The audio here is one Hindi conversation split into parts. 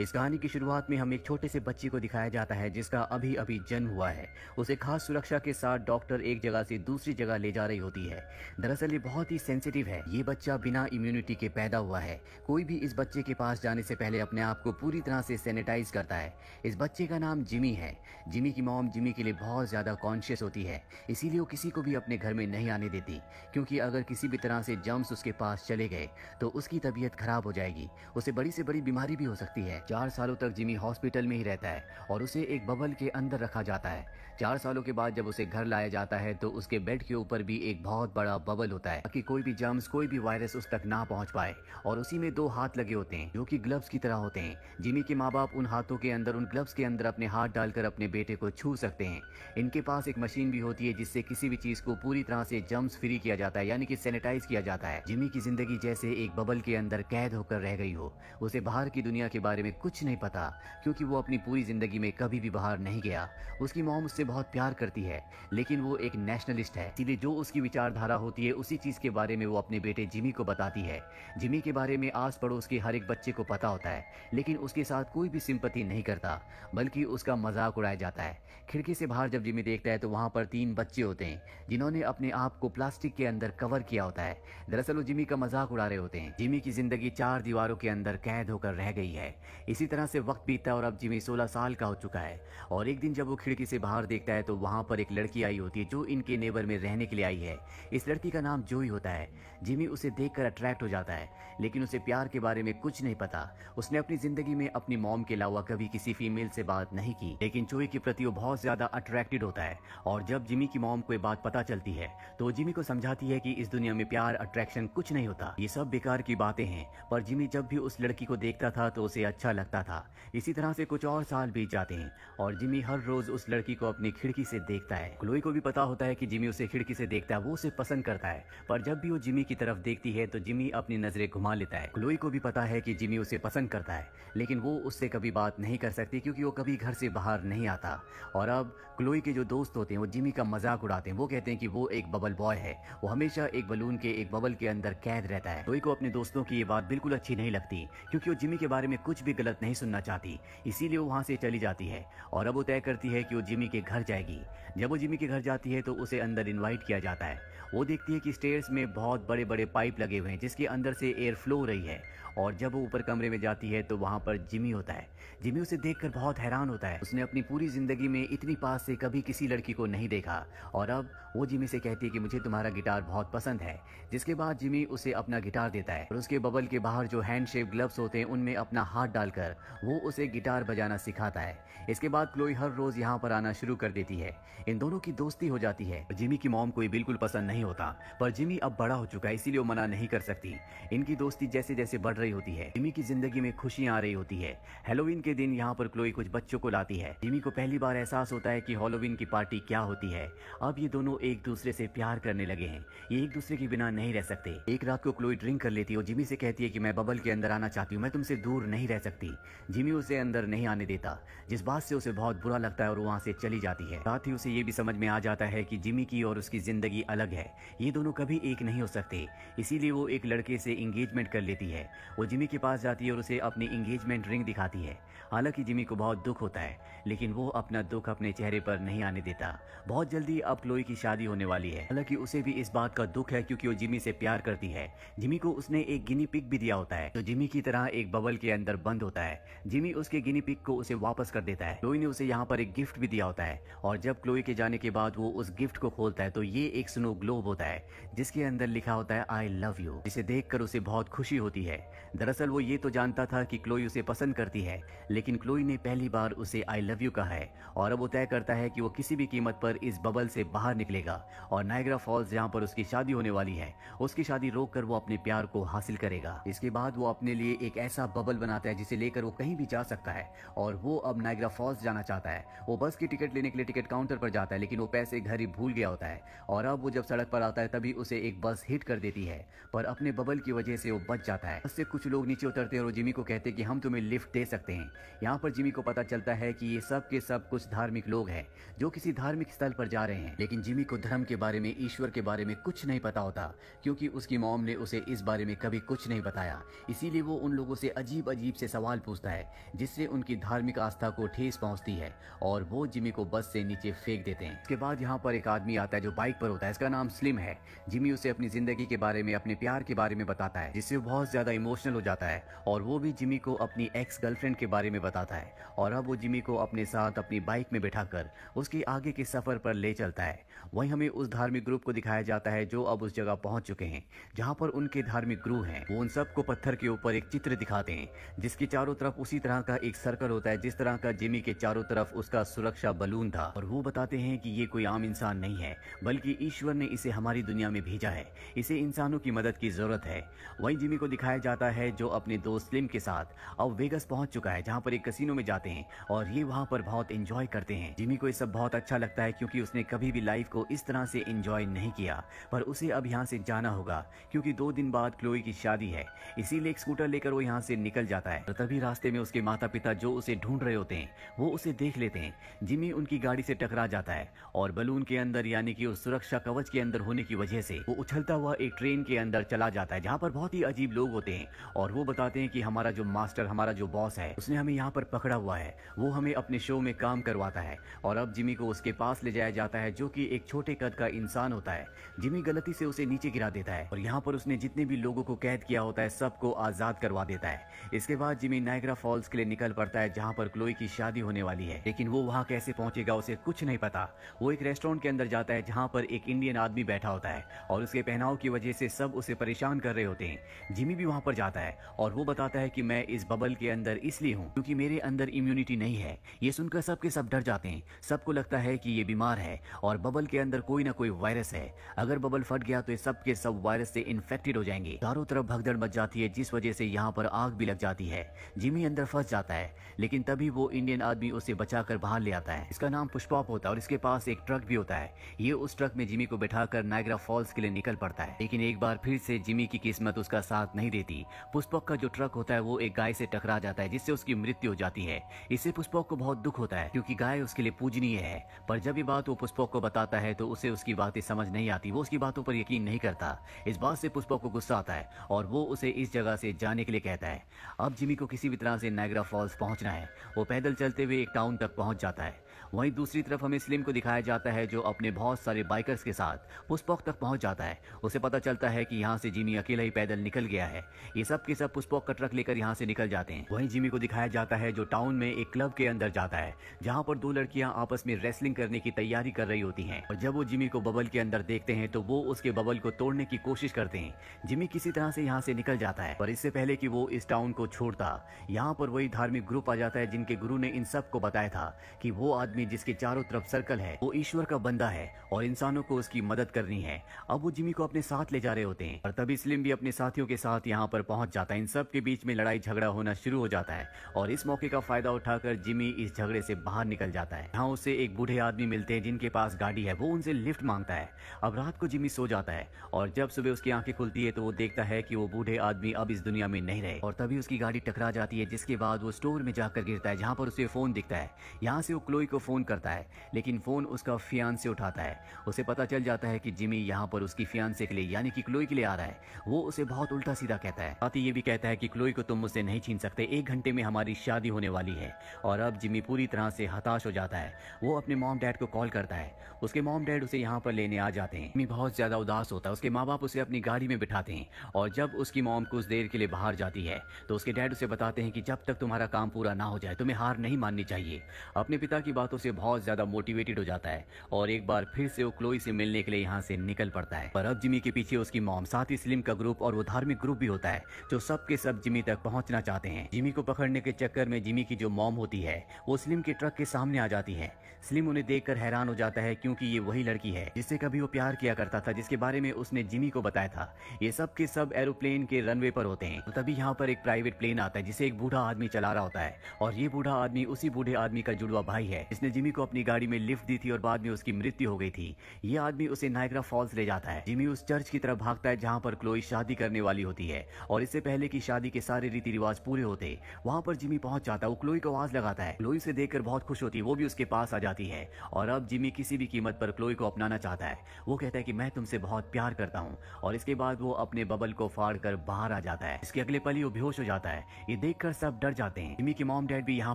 इस कहानी की शुरुआत में हम एक छोटे से बच्चे को दिखाया जाता है जिसका अभी अभी जन्म हुआ है। उसे खास सुरक्षा के साथ डॉक्टर एक जगह से दूसरी जगह ले जा रही होती है। दरअसल ये बहुत ही सेंसिटिव है। ये बच्चा बिना इम्यूनिटी के पैदा हुआ है। कोई भी इस बच्चे के पास जाने से पहले अपने आप को पूरी तरह से सैनिटाइज करता है। इस बच्चे का नाम जिमी है। जिमी की मॉम जिमी के लिए बहुत ज़्यादा कॉन्शियस होती है। इसीलिए वो किसी को भी अपने घर में नहीं आने देती। क्योंकि अगर किसी भी तरह से जम्स उसके पास चले गए तो उसकी तबीयत खराब हो जाएगी। उसे बड़ी से बड़ी बीमारी भी हो सकती है। चार सालों तक जिमी हॉस्पिटल में ही रहता है और उसे एक बबल के अंदर रखा जाता है। चार सालों के बाद जब उसे घर लाया जाता है तो उसके बेड के ऊपर भी एक बहुत बड़ा बबल होता है, ताकि कोई भी जर्म्स कोई भी वायरस उस तक ना पहुँच पाए। और उसी में दो हाथ लगे होते हैं, जो कि ग्लव्स की तरह होते हैं। जिमी के माँ बाप उन हाथों के अंदर, उन ग्लव्स के अंदर अपने हाथ डालकर अपने बेटे को छू सकते हैं। इनके पास एक मशीन भी होती है, जिससे किसी भी चीज़ को पूरी तरह से जम्स फ्री किया जाता है, यानी कि सैनिटाइज किया जाता है। जिमी की ज़िंदगी जैसे एक बबल के अंदर कैद होकर रह गई हो। उसे बाहर की दुनिया के बारे में कुछ नहीं पता, क्योंकि वो अपनी पूरी ज़िंदगी में कभी भी बाहर नहीं गया। उसकी मॉम उससे बहुत प्यार करती है, लेकिन वो एक नेशनलिस्ट है। इसीलिए जो उसकी विचारधारा होती है, उसी चीज़ के बारे में वो अपने बेटे जिमी को बताती है। जिमी के बारे में आस पड़ोस के हर एक बच्चे को पता होता है, लेकिन उसके साथ कोई भी सिंपति नहीं करता, बल्कि उसका मज़ाक उड़ाया जाता है। खिड़की से बाहर जब जिमी देखता है तो वहाँ पर तीन बच्चे होते हैं, जिन्होंने अपने आप को प्लास्टिक के अंदर कवर किया होता है। दरअसल वो जिमी का मज़ाक उड़ा रहे होते हैं। जिमी की ज़िंदगी चार दीवारों के अंदर कैद होकर रह गई है। इसी तरह से वक्त बीतता है और अब जिमी सोलह साल का हो चुका है। और एक दिन जब वो खिड़की से बाहर देखता है तो वहाँ पर एक लड़की आई होती है, जो इनके नेबर में रहने के लिए आई है। इस लड़की का नाम जोई होता है। जिमी उसे देखकर अट्रैक्ट हो जाता है, लेकिन उसे प्यार के बारे में कुछ नहीं पता। उसने अपनी ज़िंदगी में अपनी मॉम के अलावा कभी किसी फीमेल से बात नहीं की, लेकिन जोई के प्रति वो बहुत ज़्यादा अट्रैक्टेड होता है। और जब जिमी की मॉम को बात पता चलती है तो जिमी को समझाती है कि इस दुनिया में प्यार अट्रैक्शन कुछ नहीं होता। ये सब बेकार की बातें हैं, पर जिमी जब भी उस लड़की को देखता था तो उसे अच्छा लगता था। इसी तरह से कुछ और साल बीत जाते हैं और जिमी हर रोज उस लड़की को अपनी खिड़की से देखता है। क्लोई को भी पता होता है कि जिमी उसे खिड़की से देखता है, वो उसे पसंद करता है। पर जब भी वो जिमी की तरफ़ देखती है तो जिमी अपनी नज़रें घुमा लेता है। क्लोई को भी पता है कि जिमी उसे पसंद करता है, लेकिन वो उससे कभी बात नहीं कर सकती क्योंकि वो कभी घर से बाहर नहीं आता। और अब क्लोई के जो दोस्त होते हैं, वो जिमी का मज़ाक उड़ाते हैं। वो कहते हैं कि वो एक बबल बॉय है। वो हमेशा एक बलून के, एक बबल के अंदर कैद रहता है। क्लोई को अपने दोस्तों की ये बात बिल्कुल अच्छी नहीं लगती, क्योंकि वो जिमी के बारे में कुछ भी गलत नहीं सुनना चाहती। इसीलिए वो वहाँ से चली जाती है। और अब वो तय करती है कि वो जिमी के घर जाएगी। जब वो जिमी के घर जाती है तो उसे अंदर इन्वाइट किया जाता है। वो देखती है कि स्टेयर्स में बहुत बड़े बड़े पाइप लगे हुए हैं, जिसके अंदर से एयर फ्लो रही है। और जब वो ऊपर कमरे में जाती है तो वहाँ पर जिमी होता है। जिमी उसे देखकर बहुत हैरान होता है। उसने अपनी पूरी ज़िंदगी में इतनी पास से कभी किसी लड़की को नहीं देखा। और अब वो जिमी से कहती है कि मुझे तुम्हारा गिटार बहुत पसंद है। जिसके बाद जिमी उसे अपना गिटार देता है। और उसके बबल के बाहर जो हैंड शेप ग्लव्स होते हैं, उनमें अपना हाथ डालकर वो उसे गिटार बजाना सिखाता है। इसके बाद क्लोई हर रोज यहाँ पर आना शुरू कर देती है। इन दोनों की दोस्ती हो जाती है। जिमी की मॉम को बिल्कुल पसंद नहीं होता। पर जिमी अब बड़ा हो चुका है, इसीलिए वो मना नहीं कर सकती। इनकी दोस्ती जैसे जैसे बढ़ रही होती है। जिमी की ज़िंदगी में खुशियाँ आ रही होती है। हेलोवीन के दिन यहाँ पर क्लोई कुछ बच्चों को लाती है। जिमी को पहली बार एहसास होता है कि हेलोवीन की पार्टी क्या होती है। अब ये दोनों एक दूसरे से प्यार करने लगे हैं। ये एक दूसरे के बिना नहीं रह सकते। एक रात को क्लोई ड्रिंक कर लेती है और जिमी से कहती है कि मैं बबल के अंदर आना चाहती हूँ। मैं तुमसे दूर नहीं रह सकती। जिमी उसे अंदर नहीं आने देता। जिस बात से उसे बहुत बुरा लगता है और वहाँ से चली जाती है। साथ ही उसे ये भी समझ में आ जाता है कि जिमी की और उसकी ज़िंदगी अलग है। ये दोनों कभी एक नहीं हो सकते। इसीलिए वो एक लड़के से एंगेजमेंट कर लेती है। वो जिमी के पास जाती है और उसे अपनी एंगेजमेंट रिंग दिखाती है। हालाँकि जिमी को बहुत दुख होता है, लेकिन वो अपना दुख अपने चेहरे पर नहीं आने देता। बहुत जल्दी अब क्लोई की शादी होने वाली है। हालाँकि उसे भी इस बात का दुख है क्योंकि वो जिमी से प्यार करती है। जिमी को उसने एक गिनी पिक भी दिया होता है। जो जिमी की तरह एक बबल के अंदर बंद होता है। जिमी उसके गिनी पिक को उसे वापस कर देता है। क्लोई ने उसे यहाँ पर एक गिफ्ट भी दिया होता है। और जब क्लोई के जाने के बाद वो उस गिफ्ट को खोलता है तो ये एक स्नो ग्लोब होता है, जिसके अंदर लिखा होता है आई लव यू जिसे देखकर उसे बहुत खुशी होती है। दरअसल वो ये तो जानता था कि क्लोई उसे पसंद करती है, लेकिन क्लोई ने पहली बार उसे आई लव यू कहा है, और अब वो तय करता है कि वो किसी भी कीमत पर इस बबल से बाहर निकलेगा, और नायग्रा फॉल्स जहाँ पर उसकी शादी होने वाली है, उसकी शादी रोक कर वो अपने प्यार को हासिल करेगा। इसके बाद वो अपने लिए एक ऐसा बबल बनाता है जिसे लेकर वो कहीं भी जा सकता है, और वो अब नायग्रा फॉल्स जाना चाहता है। वो बस की टिकट लेने के लिए टिकट काउंटर पर जाता है, लेकिन वो पैसे घर ही भूल गया होता है, और अब वो जब सड़क पर आता है तभी उसे एक बस हिट कर देती है, पर अपने बबल की वजह से वो बच जाता है। बस से कुछ लोग नीचे उतरते हैं और जिमी को कहते हैं कि हम तुम्हें लिफ्ट दे सकते हैं। यहाँ पर जिमी को पता चलता है कि ये सब के सब कुछ धार्मिक लोग हैं, जो किसी धार्मिक स्थल पर जा रहे हैं। लेकिन जिमी को धर्म के बारे में, ईश्वर के बारे में कुछ नहीं पता होता, क्योंकि उसकी मॉम ने उसे इस बारे में कभी कुछ नहीं बताया। इसीलिए वो उन लोगों से अजीब अजीब से सवाल पूछता है, जिससे उनकी धार्मिक आस्था को ठेस पहुँचती है, और वो जिमी को बस से नीचे फेंक देते हैं। इसके बाद यहाँ पर एक आदमी आता है जो बाइक पर होता है, इसका नाम स्लिम है। जिमी उसे अपनी ज़िंदगी के बारे में, अपने प्यार के बारे में बताता है, जिससे बहुत ज़्यादा इमोशनल हो जाता है और वो भी जिमी को अपनी एक्स गर्लफ्रेंड के बारे में बताता है। और अब वो जिमी को अपने साथ अपनी बाइक में बैठाकर उसके आगे के सफ़र पर ले चलता है। वहीं हमें उस धार्मिक ग्रुप को दिखाया जाता है जो अब उस जगह पहुँच चुके हैं, जहाँ पर उनके धार्मिक गुरु हैं। वो उन सबको पत्थर के ऊपर एक चित्र दिखाते हैं, जिसके चारों तरफ़ उसी तरह का एक सर्कल होता है, जिस तरह का जिमी के चारों तरफ़ उसका सुरक्षा बलून था। और वो बताते हैं कि ये कोई आम इंसान नहीं है, बल्कि ईश्वर ने इसे हमारी दुनिया में भेजा है। इसे इंसानों की मदद की ज़रूरत है। वही जिमी को दिखाया जाता है जो अपने दोस्त स्लिम के साथ अब वेगस पहुँच चुका है, जहाँ पर एक कसिनो में जाते हैं और ये वहाँ पर बहुत इंजॉय करते हैं। जिमी को ये सब बहुत अच्छा लगता है क्योंकि उसने कभी भी लाइफ को इस तरह से इंजॉय नहीं किया। पर उसे अब यहाँ से जाना होगा, क्योंकि दो दिन बाद क्लोई की शादी है। इसीलिए एक स्कूटर लेकर वो यहाँ से निकल जाता है। तभी रास्ते में उसके माता पिता जो उसे ढूंढ रहे होते हैं, वो उसे देख लेते हैं। जिमी उनकी गाड़ी से टकरा जाता है और बलून के अंदर यानी कि उस सुरक्षा कवच के अंदर होने की वजह से वो उछलता हुआ एक ट्रेन के अंदर चला जाता है, जहाँ पर बहुत ही अजीब लोग होते हैं। और वो बताते हैं कि हमारा जो मास्टर, हमारा जो बॉस है, उसने हमें यहाँ पर पकड़ा हुआ है। वो हमें अपने शो में काम करवाता है और अब जिमी को उसके पास ले जाया जाता है, जो कि एक छोटे कद का इंसान होता है। जिमी गलती से उसे नीचे गिरा देता है और यहाँ पर उसने जितने भी लोगों को कैद किया होता है, सबको आज़ाद करवा देता है। इसके बाद जिमी नायग्रा फॉल्स के लिए निकल पड़ता है, जहाँ पर क्लोई की शादी होने वाली है। लेकिन वो वहाँ कैसे पहुंचेगा, उसे कुछ नहीं पता। वो एक रेस्टोरेंट के अंदर जाता है, जहाँ पर एक इंडियन आदमी बैठा होता है और उसके पहनाव की वजह से सब उसे परेशान कर रहे होते हैं। जिमी भी वहाँ पर जाता है और वो बताता है कि मैं इस बबल के अंदर इसलिए हूँ क्योंकि मेरे अंदर इम्यूनिटी नहीं है। ये सुनकर सबके सब डर जाते हैं। सबको लगता है कि ये बीमार है और बबल के अंदर कोई ना कोई वायरस है। अगर बबल फट गया तो ये सब के सब वायरस से इन्फेक्टेड हो जाएँगे। चारों तरफ़ भगदड़ मच जाती है, जिस वजह से यहाँ पर आग भी लग जाती है। जिमी अंदर फंस जाता है, लेकिन तभी वो इंडियन आदमी उसे बचाकर बाहर ले आता है। इसका नाम पुष्पॉप होता है और इसके पास एक ट्रक भी होता है। ये उस ट्रक में जिमी को बैठाकर नायग्रा फॉल्स के लिए निकल पड़ता है। लेकिन एक बार फिर से जिमी की किस्मत उसका साथ नहीं देती। पुष्पक का जो ट्रक होता है, वो एक गाय से टकरा जाता है, जिससे उसकी मृत्यु हो जाती है। इससे पुष्पक को बहुत दुख होता है, क्योंकि गाय उसके लिए पूजनीय है। पर जब ये बात वो पुष्पक को बताता है तो उसे उसकी बातें समझ नहीं आती। वो उसकी बातों पर यकीन नहीं करता। इस बात से पुष्पक को गुस्सा आता है, और वो उसे इस जगह से जाने के लिए कहता है। अब जिमी को किसी भी तरह से नायग्रा फॉल्स पहुँचना है। वो पैदल चलते हुए एक टाउन तक पहुँच जाता है। वहीं दूसरी तरफ़ हमें स्लिम को दिखाया जाता है, जो अपने बहुत सारे बाइकर्स के साथ पुष्पक तक पहुँच जाता है। उसे पता चलता है कि यहाँ से जिमी अकेला ही पैदल निकल गया है। ये सब के सब पुष्पक का ट्रक लेकर यहाँ से निकल जाते हैं। वहीं जिमी को दिखाया जाता है जो टाउन में एक क्लब के अंदर जाता है, जहाँ पर दो लड़कियाँ आपस में रेसलिंग करने की तैयारी कर रही होती हैं। और जब वो जिमी को बबल के अंदर देखते हैं तो वो उसके बबल को तोड़ने की कोशिश करते हैं। जिमी किसी तरह से यहाँ से निकल जाता है, पर इससे पहले की वो इस टाउन को छोड़ता, यहाँ पर वही धार्मिक ग्रुप आ जाता है जिनके गुरु ने इन सबको बताया था कि वो आदमी जिसके चारों तरफ़ सर्कल है, वो ईश्वर का बंदा है और इंसानों को उसकी मदद करनी है। अब वो जिमी को अपने साथ ले जा रहे होते हैं और तभी स्लिम भी अपने साथियों के साथ यहाँ पर पहुँच जाता है। इन सब के बीच में लड़ाई झगड़ा होना शुरू हो जाता है और इस मौके का फ़ायदा उठाकर जिमी इस झगड़े से बाहर निकल जाता है। यहाँ उसे एक बूढ़े आदमी मिलते हैं जिनके पास गाड़ी है। वो उनसे लिफ्ट माँगता है। अब रात को जिमी सो जाता है और जब सुबह उसकी आँखें खुलती है तो वो देखता है कि वो बूढ़े आदमी अब इस दुनिया में नहीं रहे। और तभी उसकी गाड़ी टकरा जाती है, जिसके बाद वो स्टोर में जाकर गिरता है, जहाँ पर उसे फ़ोन दिखता है। यहाँ से वो क्लोई को फ़ोन करता है, लेकिन फ़ोन उसका फियान से उठाता है। उसे पता चल जाता है कि जिमी यहाँ पर उसकी फियान के लिए, यानी कि क्लोई के लिए आ रहा है। वो उसे बहुत उल्टा सीधा कहता है। ही ये भी कहता है कि क्लोई को तुम मुझसे नहीं छीन सकते। एक घंटे में हमारी शादी होने वाली है। और अब जिमी पूरी तरह से हताश हो जाता है। वो अपने मॉम डैड को कॉल करता है। उसके मॉम डैड उसे यहाँ पर लेने आ जाते हैं। जिमी बहुत ज़्यादा उदास होता है। उसके माँ बाप उसे अपनी गाड़ी में बिठाते हैं। और जब उसकी मॉम कुछ देर के लिए बाहर जाती है तो उसके डैड उसे बताते हैं कि जब तक तुम्हारा काम पूरा ना हो जाए, तुम्हें हार नहीं माननी चाहिए। अपने पिता की बातों से बहुत ज़्यादा मोटिवेटेड हो जाता है। और एक बार फिर से वो क्लोई से मिलने के लिए यहाँ से निकल पड़ता है। पर अब जिमी के पीछे उसकी मॉम, साथ ही स्लिम का ग्रुप और वो धार्मिक ग्रुप भी होता है। जो सब के सब जिमी तक पहुँचना चाहते हैं। जिमी को पकड़ने के चक्कर में जिमी की जो मॉम होती है, वो स्लिम के ट्रक के सामने आ जाती है। स्लिम उन्हें देखकर हैरान हो जाता है क्योंकि ये वही लड़की है जिससे कभी वो प्यार किया करता था, जिसके बारे में उसने जिमी को बताया था। ये सब के सब एरोप्लेन के रनवे पर होते हैं। तो तभी यहाँ पर एक प्राइवेट प्लेन आता है, जिसे एक बूढ़ा आदमी चला रहा होता है। और ये बूढ़ा आदमी उसी बूढ़े आदमी का जुड़वा भाई है, जिसने जिमी को अपनी गाड़ी में लिफ्ट दी थी और बाद में उसकी मृत्यु हो गई थी। ये आदमी उसे नायग्रा फॉल्स ले जाता है। जिमी उस चर्च की तरफ़ भागता है, जहाँ पर क्लोई शादी करने वाली होती है। और इससे पहले की शादी के सारे रीति रिवाज पूरे होते, वहाँ पर जिमी पहुँच जाता है वो क्लोई को आवाज़ लगाता है। क्लोई से देखकर बहुत खुश होती है वो भी उसके पास आ जाती है। और अब जिमी किसी भी कीमत पर क्लोई को अपनाना चाहता है। वो कहता है कि मैं तुमसे बहुत प्यार करता हूँ। और इसके बाद वो अपने बबल को फाड़ कर बाहर आ जाता है। इसके अगले पल ही वो बेहोश हो जाता है। ये देखकर सब डर जाते हैं। जिमी की मॉम डैड भी यहाँ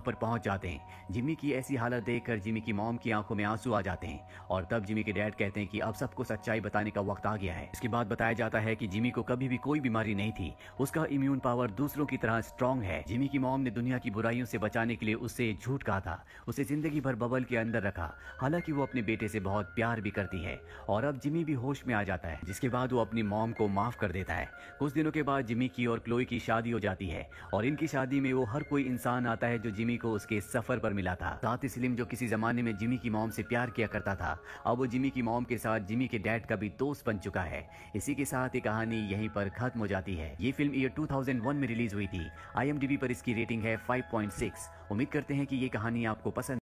पर पहुँच जाते हैं। जिमी की ऐसी हालत देखकर जिमी की मॉम की आँखों में आँसू आ जाते हैं। और तब जिमी के डैड कहते हैं कि अब सबको सच्चाई बताने का वक्त आ गया है। इसके बाद बताया जाता है कि जिमी को कभी भी कोई बीमारी नहीं थी। उसका इम्यून पावर दूसरों की तरह स्ट्रांग है। जिमी की मॉम ने दुनिया की बुराइयों से बचाने के लिए उससे झूठ कहा था। उसे ज़िंदगी भर बबल के अंदर रखा। हालाँकि वो अपने बेटे से बहुत प्यार भी करती है। और अब जिमी भी होश में आ जाता है, जिसके बाद वो अपनी मॉम को माफ़ कर देता है। कुछ दिनों के बाद जिमी की और क्लोई की शादी हो जाती है। और इनकी शादी में वो हर कोई इंसान आता है जो जिमी को उसके सफ़र पर मिला था। साथ ही स्लिम जो किसी जमाने में जिमी की मॉम से प्यार किया करता था, अब वो जिमी की मॉम के साथ जिमी के डैड का भी दोस्त बन चुका है। इसी के साथ ये कहानी यहीं पर खत्म हो जाती है। ये फ़िल्म ईयर 2001 में रिलीज़ हुई थी। आईएमडीबी पर इसकी रेटिंग है 5.6 उम्मीद करते हैं कि ये कहानी आपको पसंद